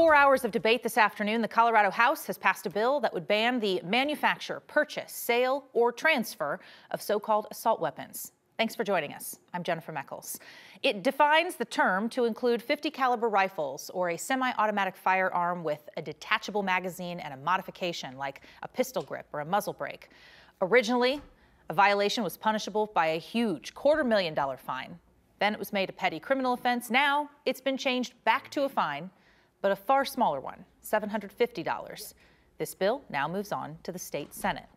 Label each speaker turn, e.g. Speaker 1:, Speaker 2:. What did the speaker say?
Speaker 1: four hours of debate this afternoon, the Colorado House has passed a bill that would ban the manufacture, purchase, sale, or transfer of so called assault weapons. Thanks for joining us. I'm Jennifer Meckles. It defines the term to include 50 caliber rifles or a semi-automatic firearm with a detachable magazine and a modification like a pistol grip or a muzzle brake. Originally, a violation was punishable by a huge quarter million dollar fine. Then it was made a petty criminal offense. Now it's been changed back to a fine but a far smaller one, $750. This bill now moves on to the state Senate.